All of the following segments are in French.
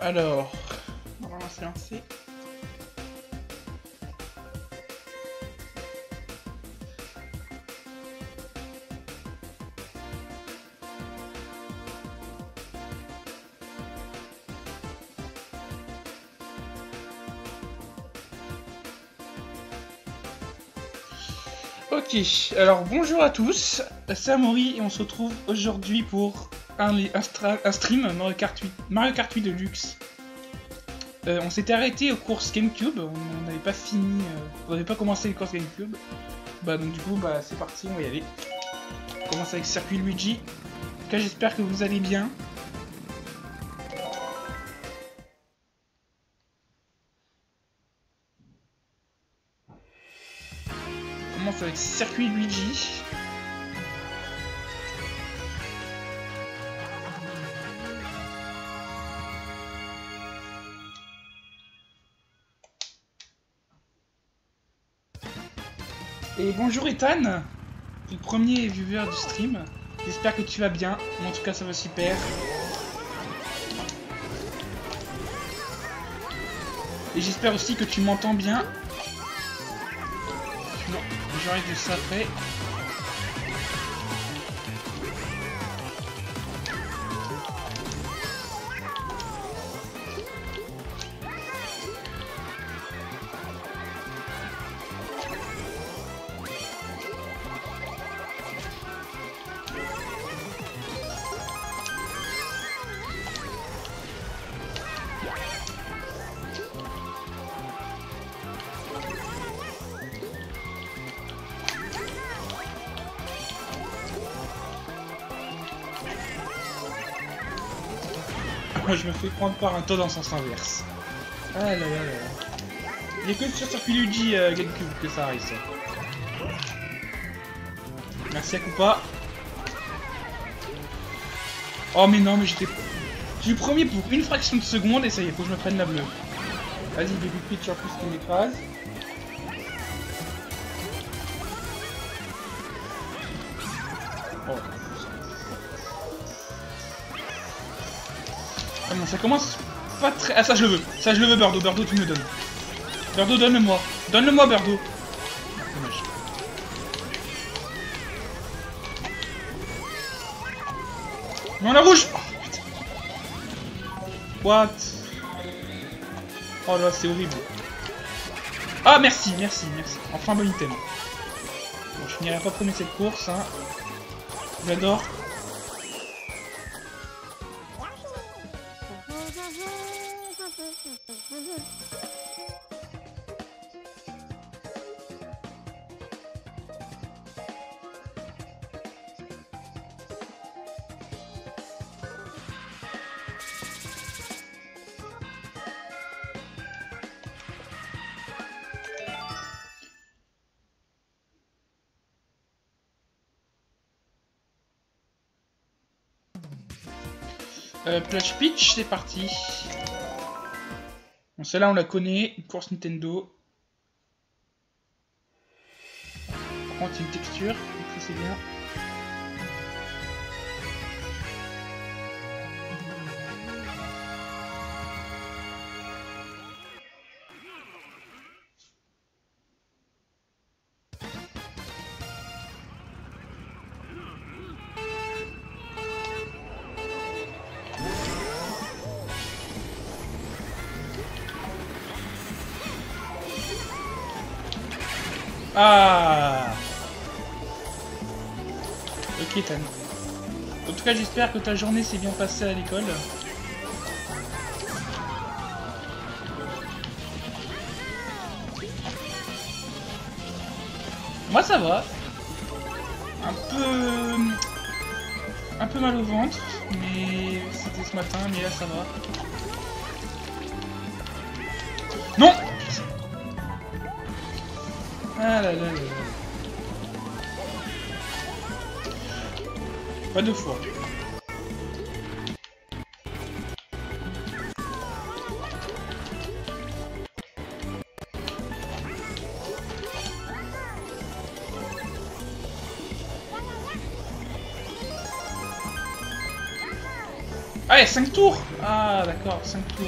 Alors, on va se lancer. Ok, alors bonjour à tous, c'est Amaury et on se retrouve aujourd'hui pour un, stream Mario Kart 8, Mario Kart 8 Deluxe. Euh, on s'était arrêté aux courses GameCube, on n'avait pas fini, euh, on n'avait pas commencé les courses GameCube. Bah donc du coup bah c'est parti, on va y aller. On commence avec Circuit Luigi. En tout cas j'espère que vous allez bien. On commence avec Circuit Luigi. Bonjour Ethan, le premier viewer du stream. J'espère que tu vas bien. En tout cas, ça va super. Et j'espère aussi que tu m'entends bien. Non, je règle ça après. Je me fais prendre par un tas dans sens inverse. Ah là là là là. Il n'y a que sur Circuit Luigi euh, GameCube que ça arrive, ça. Merci à Koopa. Oh mais non, mais j'étais... J'ai eu premier pour une fraction de seconde et ça y est, faut que je me prenne la bleue. Vas-y, Baby Peach en plus qui m'écrase. Oh. Non, ça commence pas très... Ah ça je le veux, ça je le veux Birdo, Birdo tu me donnes. Birdo donne-le-moi, donne-le-moi Birdo. Ah, dommage. Non la rouge oh. What? Oh là c'est horrible. Ah merci, merci, merci. Enfin bon item. Bon, je finirai pas premier cette course, hein. J'adore. Plage Peach, c'est parti. Bon, celle-là, on la connaît. Une course Nintendo. Par contre, une texture. Donc ça, c'est bien. Ah Ok, Tan. En tout cas, j'espère que ta journée s'est bien passée à l'école. Moi, ça va. Un peu... Un peu mal au ventre, mais c'était ce matin, mais là, ça va. Pas deux fois. Ah, 5 tours Ah, d'accord, 5 tours.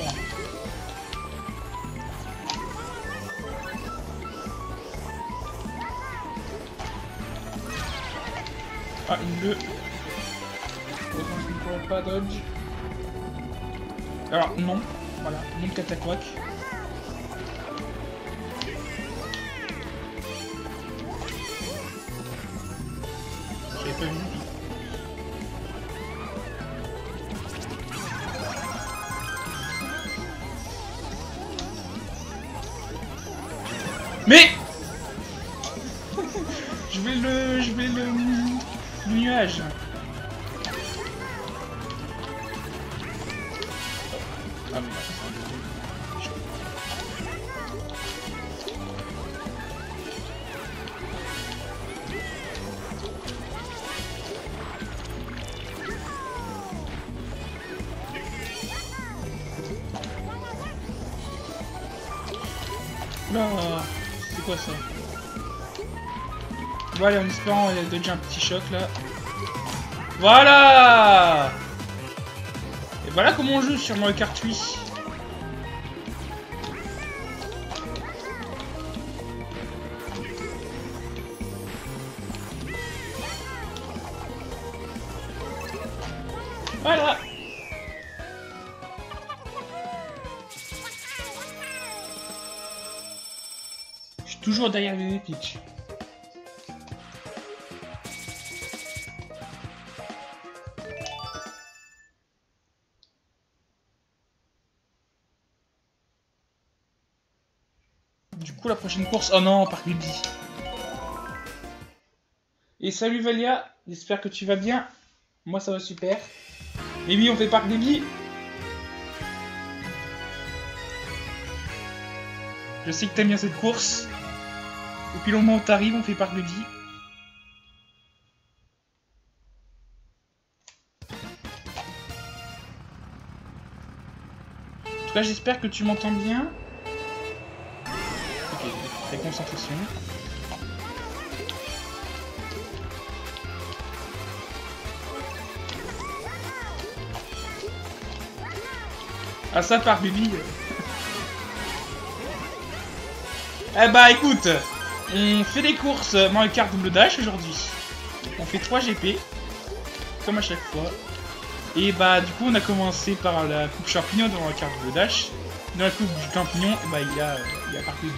Ah, bleue. Pas dodge. Alors, non. Voilà, non cataquac. Là, c'est quoi ça Voilà, en espérant il y a déjà un petit choc là. Voilà Et voilà comment on joue sur Mario Kart 8. Derrière les Peach. Du coup, la prochaine course... Oh non, Parc Ludi. Et salut Valia, j'espère que tu vas bien. Moi, ça va super. Et oui, on fait Parc Ludi. Je sais que t'aimes bien cette course. Depuis le moment où t'arrives, on fait Parc Ludi. En tout cas, j'espère que tu m'entends bien. Ok, très concentration. Ah ça part Bibi Eh bah écoute, on fait des courses Mario Kart double dash aujourd'hui. On fait 3 GP, comme à chaque fois. Et bah du coup on a commencé par la coupe champignon dans Mario Kart double dash. Dans la coupe du champignon, et bah il y a, il y a Bibi.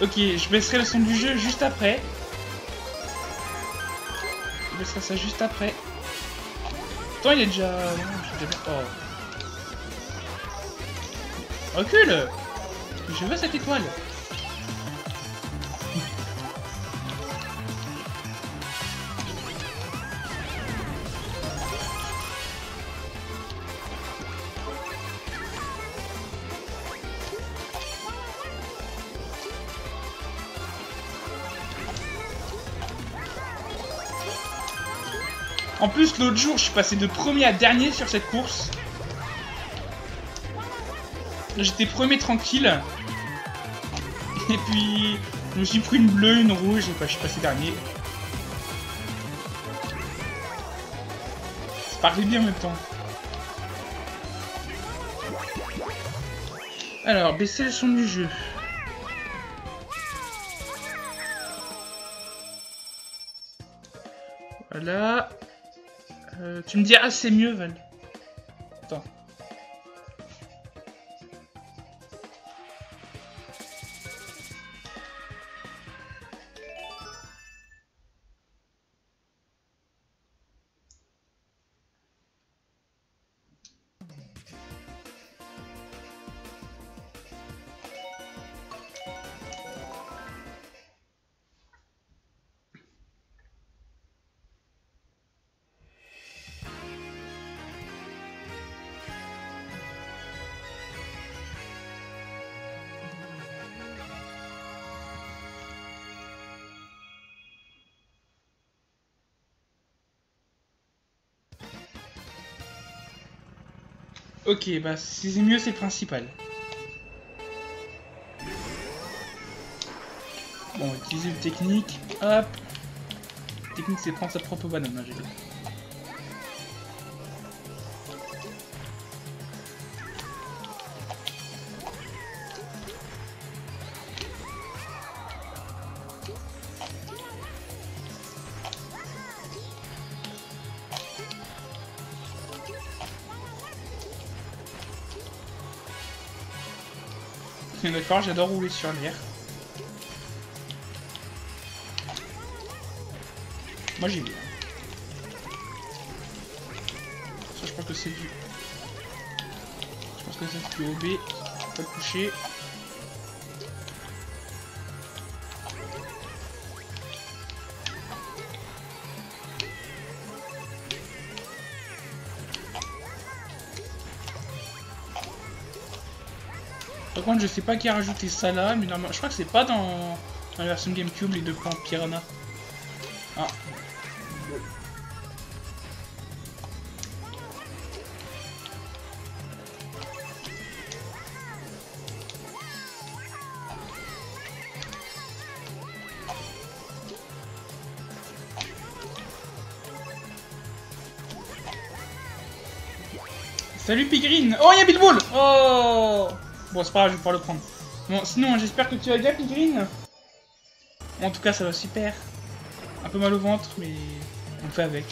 Ok, je baisserai le son du jeu juste après. Je baisserai ça juste après. Attends, il est déjà... Oh. Recule Je veux cette étoile En plus, l'autre jour, je suis passé de premier à dernier sur cette course. J'étais premier tranquille. Et puis, je me suis pris une bleue, une rouge, et bah, je suis passé dernier. Ça parlait bien en même temps. Alors, baisser le son du jeu. Voilà. Euh, tu me dis ah c'est mieux Val. Ok, bah si c'est mieux, c'est principal. Bon, Utiliser une technique. Hop. technique, c'est prendre sa propre banane. Hein, J'adore rouler sur l'air. Moi j'y vais. Ça je pense que c'est du... Je pense que c'est du OB. Pas le coucher. Je sais pas qui a rajouté ça là, mais normalement, je crois que c'est pas dans, la version GameCube les deux plans Piranha. Ah. Salut Pigrine Oh, il y a Billbull Oh Bon, c'est pas grave, je vais pouvoir le prendre. Bon, sinon, j'espère que tu vas bien, Pigrine. En tout cas, ça va super. Un peu mal au ventre, mais on fait avec.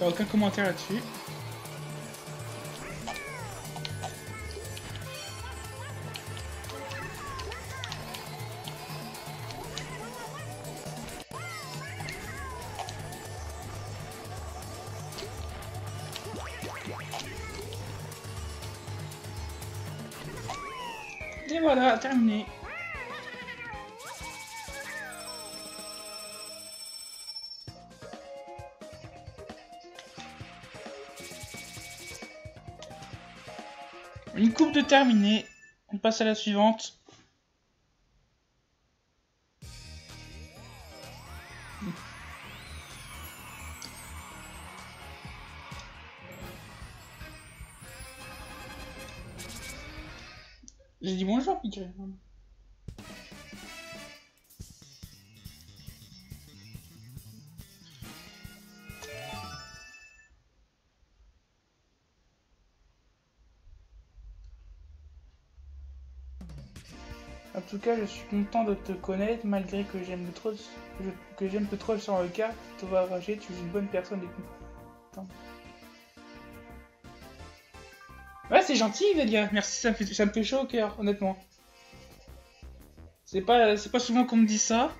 Aucun commentaire là-dessus. Une coupe de terminée. On passe à la suivante. J'ai dit bonjour, Piquet. Tout cas, je suis content de te connaître, malgré que j'aime trop, que j'aime te troll sur le cas. Tu vas rager, tu es une bonne personne et tout. Ouais, c'est gentil, Velia. Merci, ça me fait, ça me fait chaud au cœur, honnêtement. C'est pas, c'est pas souvent qu'on me dit ça.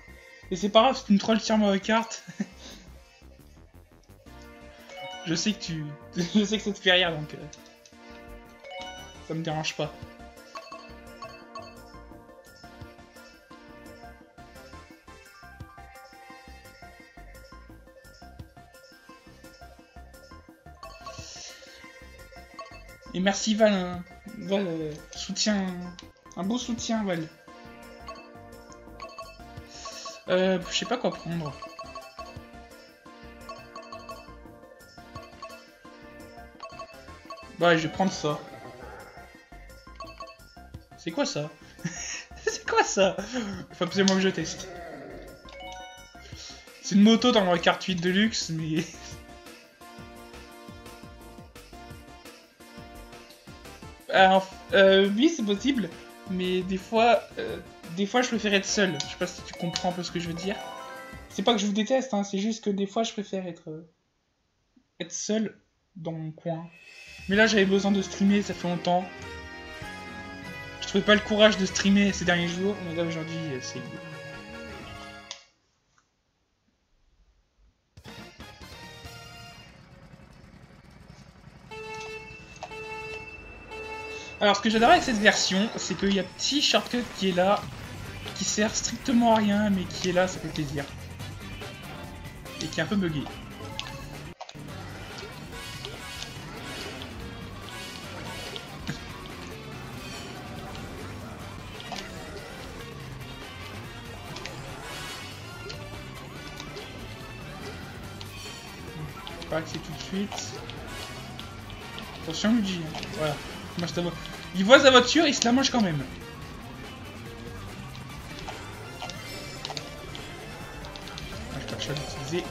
Et c'est pas grave, c'est une troll sur ma carte. je sais que tu, je sais que ça te fait rire, donc euh, ça me dérange pas. Et merci Val. Val euh, soutien, un beau soutien Val. Euh, je sais pas quoi prendre. Bah, je vais prendre ça. C'est quoi ça? C'est quoi ça? Faut absolument que je teste. C'est une moto dans ma carte 8 de luxe, mais Alors, euh, oui, c'est possible, mais des fois, euh, des fois, je préfère être seul. Je sais pas si tu comprends un peu ce que je veux dire. C'est pas que je vous déteste, hein, c'est juste que des fois, je préfère être, euh, être seul dans mon coin. Mais là, j'avais besoin de streamer, ça fait longtemps. Je trouvais pas le courage de streamer ces derniers jours, mais là, aujourd'hui, c'est... Alors, ce que j'adore avec cette version, c'est qu'il y a petit shortcut qui est là, qui sert strictement à rien, mais qui est là, ça fait plaisir. Et qui est un peu bugué. pas accès tout de suite. Attention Luigi. Voilà. Moi, je il voit sa voiture, il se la mange quand même. Ah, je cherche à l'utiliser.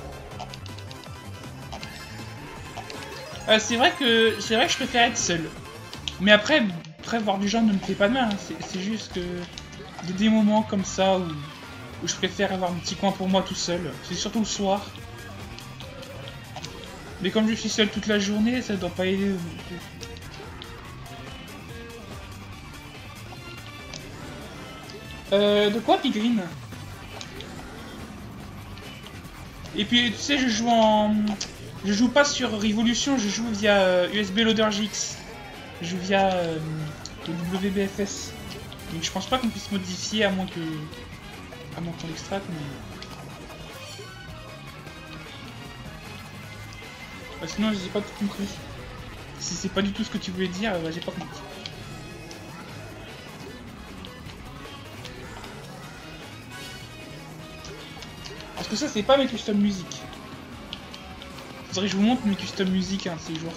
Euh, c'est vrai que c'est vrai que je préfère être seul. Mais après, après voir du genre ne me fait pas de mal. Hein. C'est juste que il y a des moments comme ça où, où je préfère avoir un petit coin pour moi tout seul. C'est surtout le soir. Mais comme je suis seul toute la journée, ça doit pas aider. Euh, de quoi, Pigrine Et puis, tu sais, je joue en... Je joue pas sur Revolution, je joue via USB euh, Loader GX. Je joue via euh, WBFS. Donc je pense pas qu'on puisse modifier à moins que... À moins qu'on l'extracte, mais... Bah, sinon, j'ai pas tout compris. Si c'est pas du tout ce que tu voulais dire, bah, j'ai pas compris. Que ça, c'est pas mes custom musique. Faudrait que je vous montre mes custom musique un de ces jours.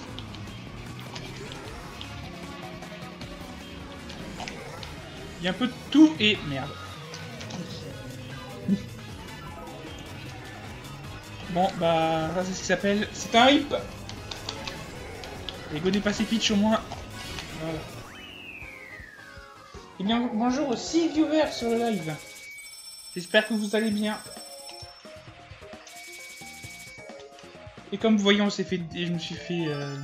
Il y a un peu de tout et... Merde. Bon, bah, ça c'est ce qui s'appelle... C'est un hip go dépasser pitch au moins. Voilà. Eh bien, bonjour aux 6 viewers sur le live. J'espère que vous allez bien. Et comme vous voyez, on s'est fait, je me suis fait, euh,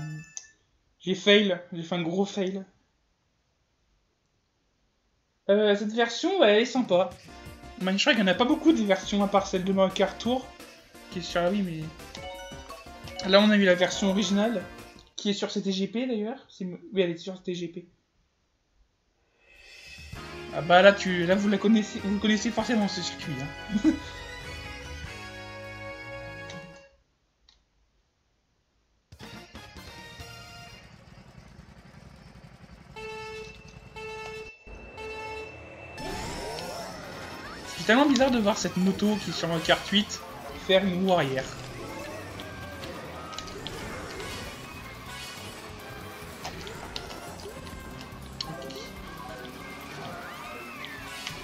j'ai fail, j'ai fait un gros fail. Euh, cette version, elle est sympa. Crois qu'il n'y en a pas beaucoup des versions à part celle de Mario Kart Tour, qui est sur Wii, mais là on a eu la version originale, qui est sur CTGP d'ailleurs. Oui, elle est sur CTGP. Ah bah là, tu, là vous la connaissez, vous connaissez forcément ce circuit. Hein. tellement bizarre de voir cette moto qui est sur un carte 8 faire une roue arrière.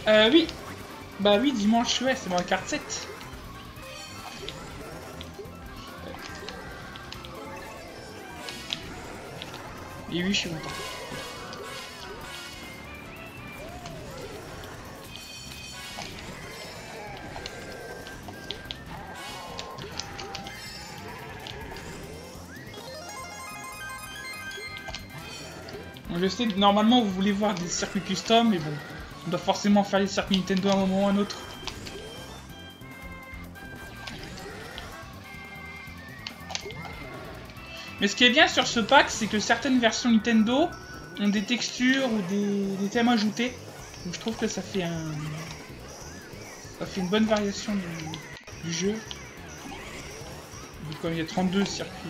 Euh, oui. Bah oui, dimanche, ouais, c'est mon carte 7. Et oui, je suis content. Je sais, normalement vous voulez voir des circuits custom, mais bon, on doit forcément faire les circuits Nintendo à un moment ou à un autre. Mais ce qui est bien sur ce pack, c'est que certaines versions Nintendo ont des textures ou des, thèmes ajoutés. Donc je trouve que ça fait un... Ça fait une bonne variation du, jeu. comme il y a 32 circuits...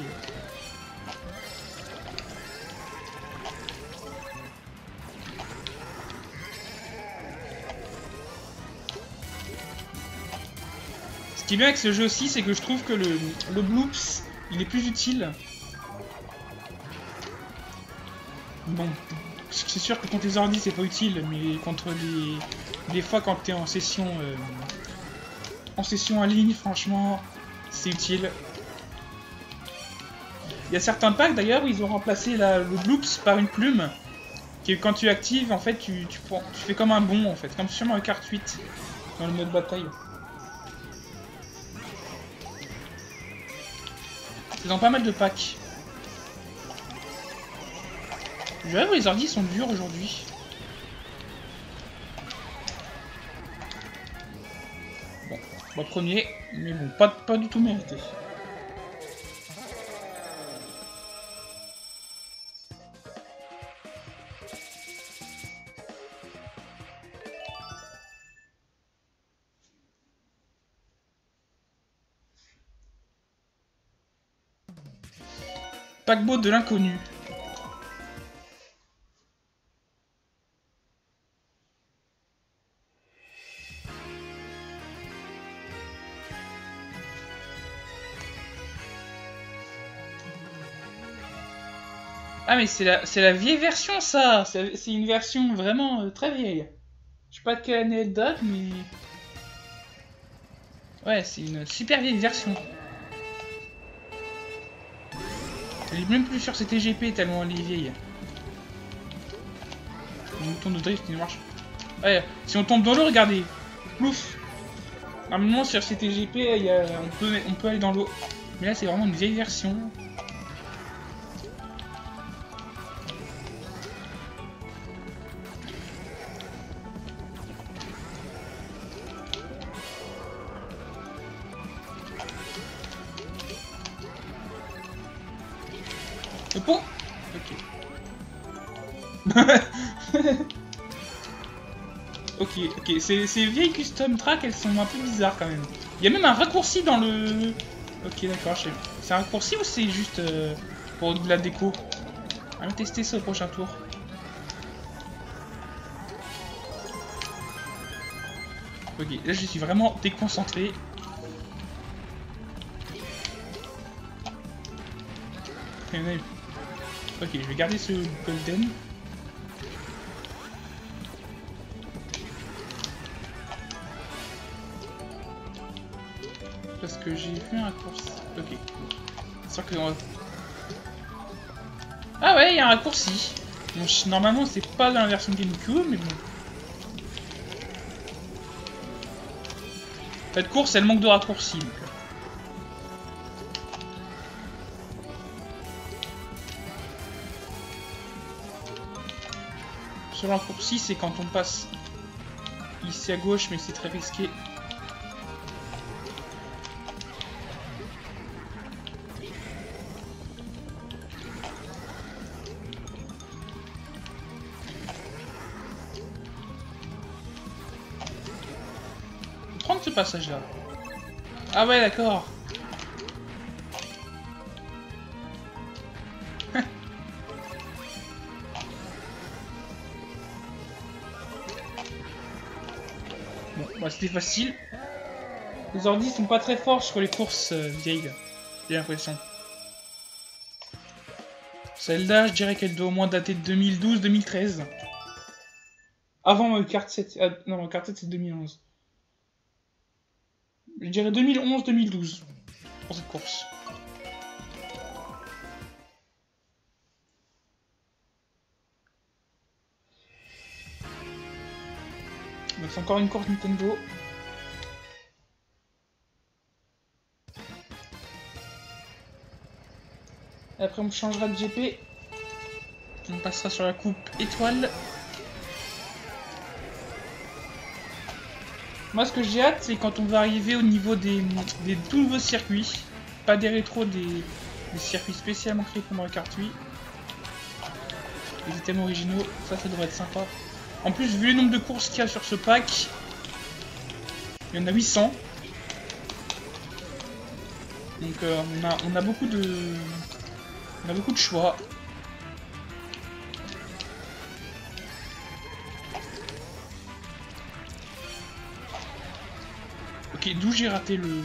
qui est bien avec ce jeu aussi, c'est que je trouve que le, le bloops, il est plus utile. Bon, c'est sûr que contre les ordi c'est pas utile, mais contre les, des fois quand t'es en session euh, en session en ligne, franchement, c'est utile. Il y a certains packs d'ailleurs où ils ont remplacé le bloops par une plume, qui quand tu actives, en fait, tu, tu, fais comme un bon en fait, comme sur Mario Kart 8 dans le mode bataille. Ils ont pas mal de packs. Je que les ordi sont durs aujourd'hui. Bon, pas premier, mais bon, pas, pas du tout mérité. Paquebot de l'inconnu. Ah mais c'est la, la vieille version ça C'est c'est une version vraiment euh, très vieille. Je sais pas de quelle année elle date mais... Ouais, c'est une super vieille version. Même plus sur CTGP tellement elle est vieille. De drift il ne marche. Ouais, si on tombe dans l'eau, regardez. Plouf Normalement sur CTGP, y on, peut, on peut aller dans l'eau. Mais là c'est vraiment une vieille version. Pot Ok. ok, ok. Ces, vieilles custom tracks, elles sont un peu bizarres quand même. Il y a même un raccourci dans le... Ok, d'accord, je sais. C'est un raccourci ou c'est juste euh, pour de la déco? On va tester ça au prochain tour. Ok, là je suis vraiment déconcentré. Ok, je vais garder ce golden. Parce que j'ai fait un raccourci. Ok. Sûr que... on Ah ouais, il y a un raccourci. Bon, normalement, c'est pas dans la version GameCube, mais bon. Cette course, elle manque de raccourcis. donc. Sur le raccourci, c'est quand on passe ici à gauche, mais c'est très risqué. Prendre ce passage-là. Ah ouais, d'accord. C'était facile. Les ordi sont pas très forts sur les courses euh, vieilles, j'ai l'impression. Celle-là, je dirais qu'elle doit au moins dater de 2012-2013. Avant Mario Kart 7. ah, non, Kart 7 c'est 2011. Je dirais 2011-2012 pour cette course. Encore une course Nintendo. Et après on changera de GP. On passera sur la coupe étoile. Moi ce que j'ai hâte c'est quand on va arriver au niveau des, tout nouveaux circuits. Pas des rétros, des, des circuits spécialement créés pour Mario Kart 8. Les items originaux, ça ça devrait être sympa. En plus vu le nombre de courses qu'il y a sur ce pack, il y en a 800. Donc euh, on, a, beaucoup de... On a beaucoup de choix. Ok, d'où j'ai raté le...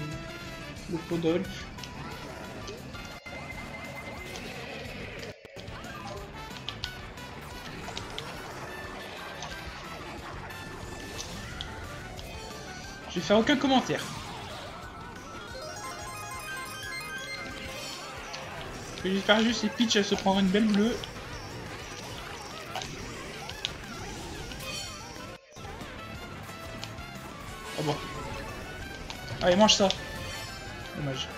Le podol. Je vais faire aucun commentaire. Je vais faire juste, c'est Peach, elle se prendre une belle bleue. Oh bon. Allez, mange ça. Dommage.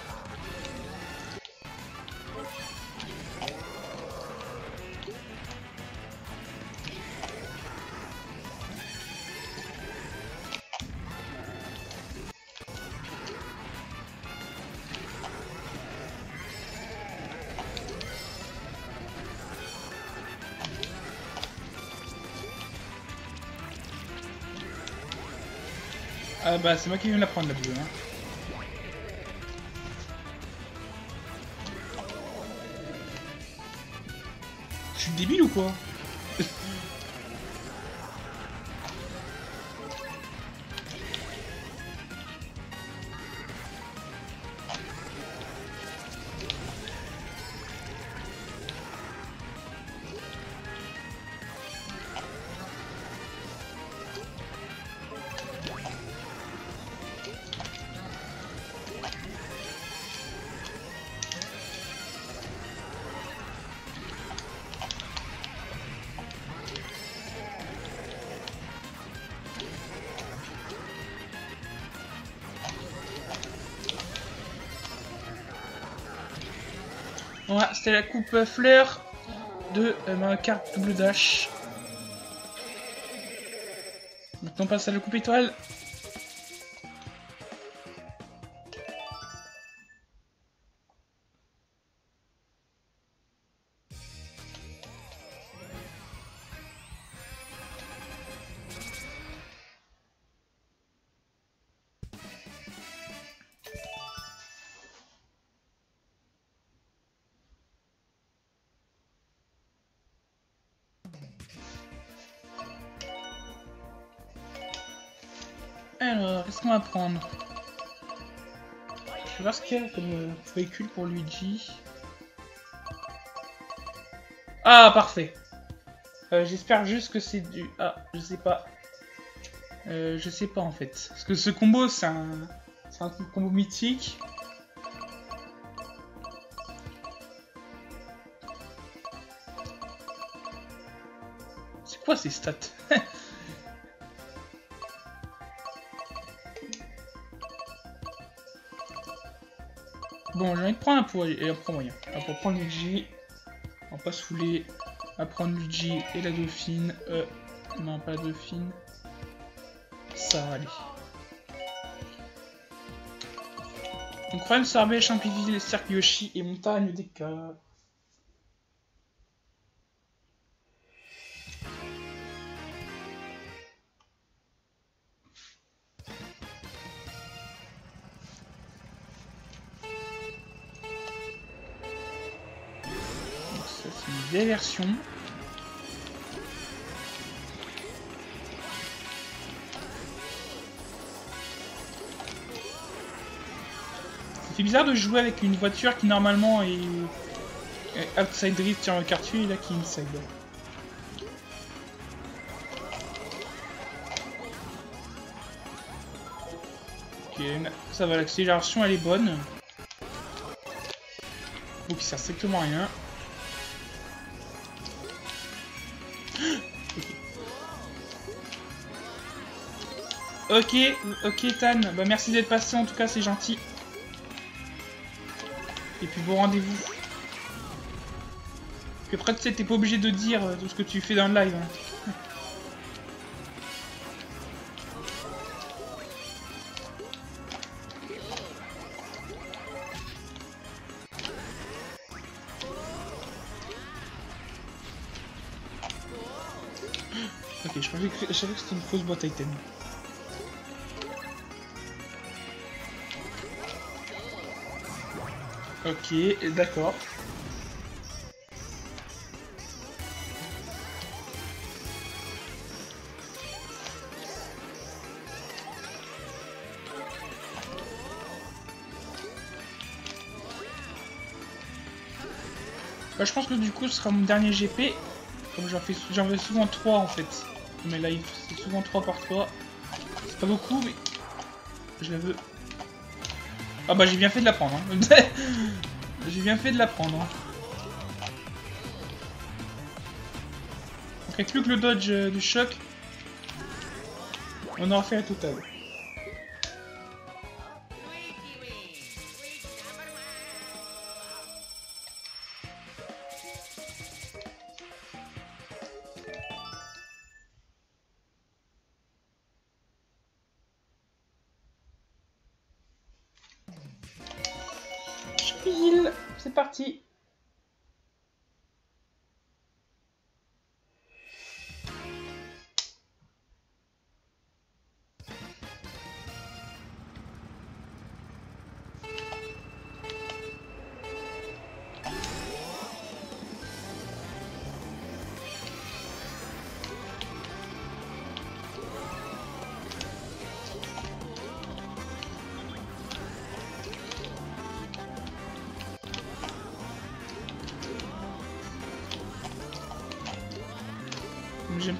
Ah bah c'est moi qui viens de la prendre la bleue. Hein. Je suis débile ou quoi? C'était la coupe fleur de euh, Mario Kart Double Dash. Maintenant on passe à la coupe étoile. Véhicule pour Luigi. Ah, parfait. Euh, J'espère juste que c'est du... Ah, je sais pas. Euh, je sais pas en fait. Parce que ce combo. C'est un combo mythique. C'est quoi ces stats? Prendre un pour et un pour moyen. Alors, pour prendre Luigi, on va pas se fouler. On va prendre Luigi et la dauphine. Euh, non, pas la dauphine. Ça va aller. Donc, Royal Sorbet, Champiville, Cirque Yoshi et Montagne des Cœurs. C'est bizarre de jouer avec une voiture qui normalement est, est outside drift sur un quartier et là qui est inside. Ok, ça va, l'accélération elle est bonne. Donc il sert strictement à rien. Ok, ok Tan, bah merci d'être passé en tout cas, c'est gentil. Et puis bon rendez-vous. Que après tu sais, t'es pas obligé de dire euh, tout ce que tu fais dans le live. hein. Ok, je je savais que c'était une fausse boîte item. Ok, d'accord. Bah, je pense que du coup ce sera mon dernier GP. Comme j'en fais, souvent 3 en fait. Mes lives, c'est souvent 3 par 3. C'est pas beaucoup, mais je la veux. Ah bah j'ai bien fait de la prendre. Hein. j'ai bien fait de la prendre. Hein. Plus que le dodge euh, du choc, on aura fait la totale. C'est parti.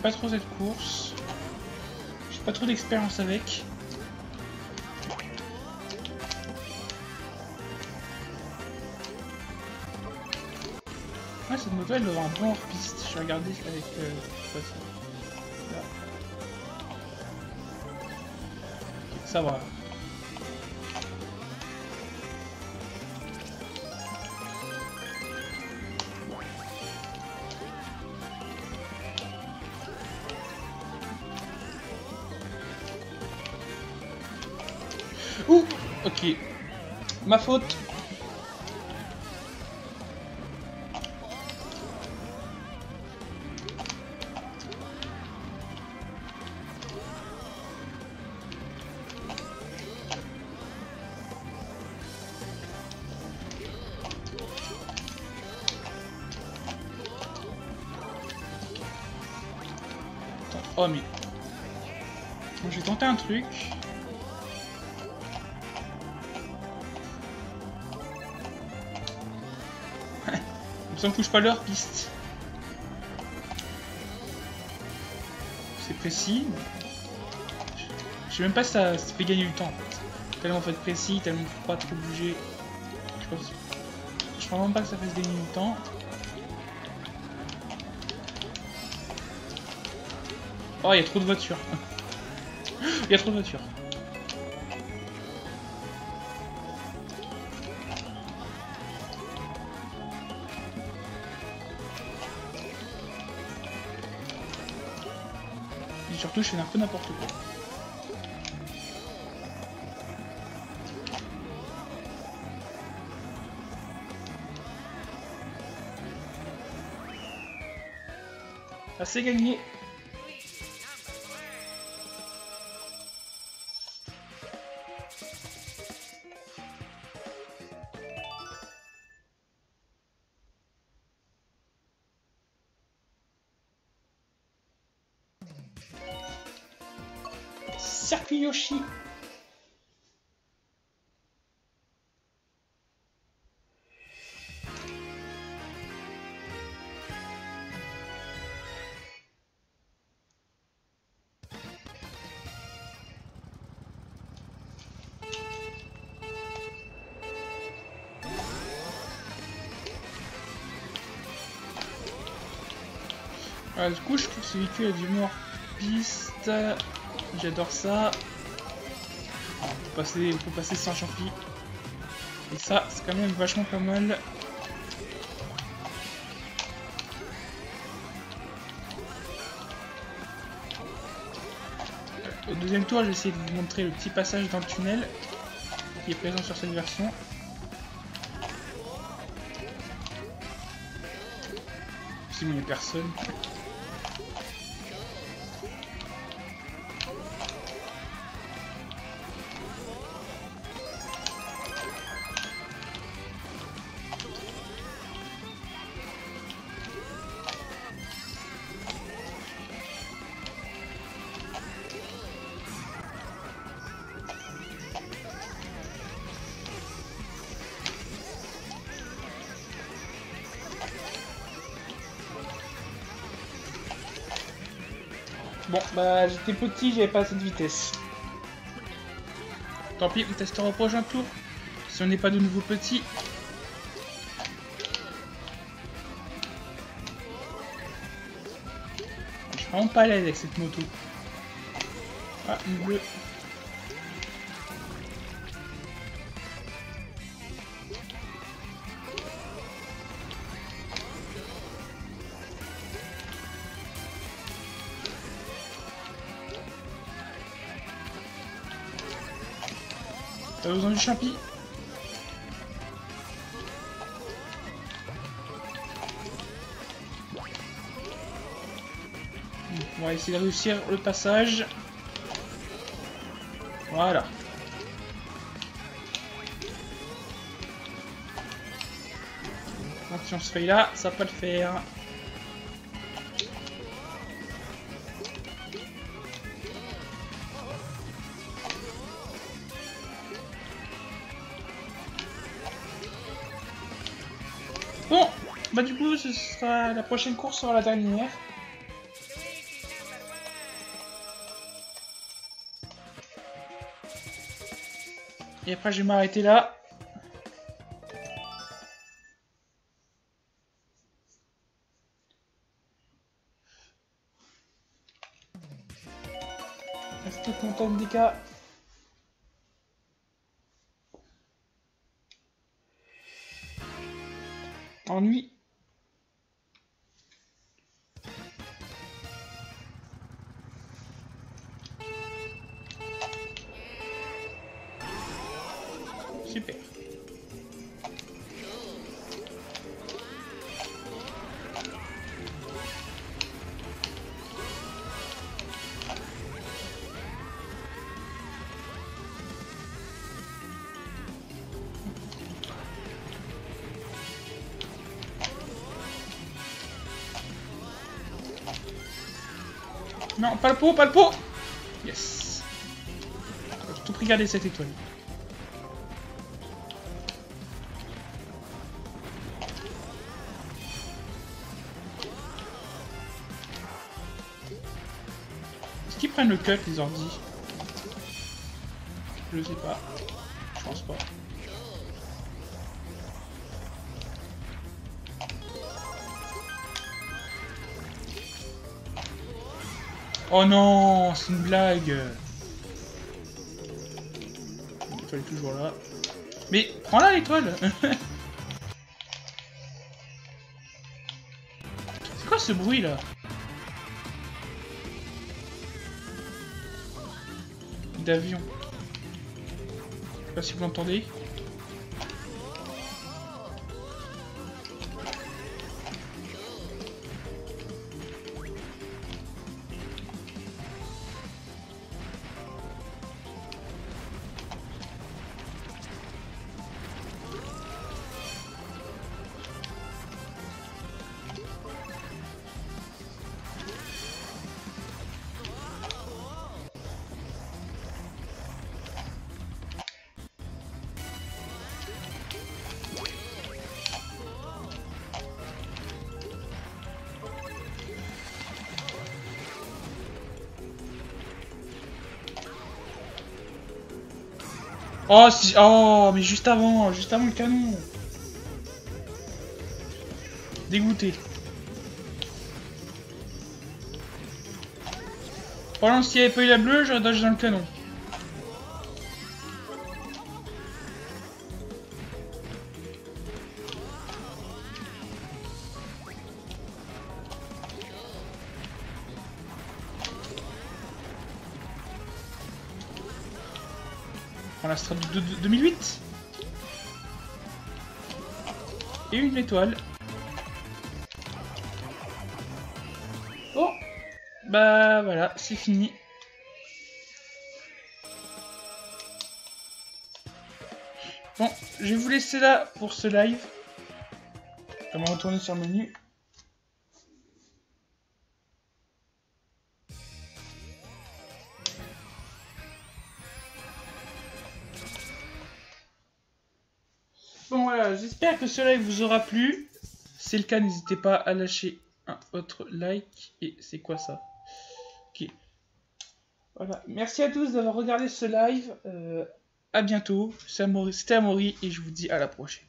Pas trop cette course. J'ai pas trop d'expérience avec. Ouais, cette moto elle doit avoir un bon hors-piste. Je vais regarder avec. Euh, ça va. Ouh Ok. Ma faute. Oh mais... Vais tenter un truc. Ça pas leur piste. C'est précis. Je sais même pas si ça, fait gagner du temps en fait. Tellement faut être précis, tellement pas trop bouger. Je pense même pas que ça fasse gagner du temps. Oh, il y a trop de voitures. Il y a trop de voitures. Surtout, je fais un peu n'importe quoi. Ah, c'est gagné Ah, du coup, je trouve ce véhicule a du mort piste. J'adore ça. Passer, on peut passer sans champi. Et ça, c'est quand même vachement pas mal. Au deuxième tour, j'ai essayé de vous montrer le petit passage dans le tunnel qui est présent sur cette version. Si n'y a personne. Petit, j'avais pas assez de vitesse. Tant pis, on testera au prochain tour. Si on n'est pas de nouveau petit. Je suis vraiment pas à l'aise avec cette moto. Ah, une T'as besoin du champi On va essayer de réussir le passage. Voilà. Donc si on se fait là, ça va pas le faire. Ce sera la prochaine course sera la dernière. Et après, je vais m'arrêter là. Reste content des cas. Ennui. Pas le pot, pas le pot Yes J'ai tout pris garder cette étoile. Est-ce qu'ils prennent le cut, les ordis Je sais pas. Je pense pas. Oh non, c'est une blague. L'étoile est toujours là. Mais prends-la l'étoile C'est quoi ce bruit là? D'avion. Je sais pas si vous l'entendez. Oh, oh, mais juste avant, juste avant le canon. Dégoûté. Pendant s'il n'y avait pas eu la bleue, j'aurais dodge dans le canon. Strat de 2008. Et une étoile. Bon, bah voilà, c'est fini. Bon, je vais vous laisser là pour ce live. On va retourner sur le menu. Que ce live vous aura plu. Si c'est le cas, n'hésitez pas à lâcher un autre like. Et c'est quoi ça? Ok. Voilà, merci à tous d'avoir regardé ce live. Euh, à bientôt. C'était Amaury et je vous dis à la prochaine.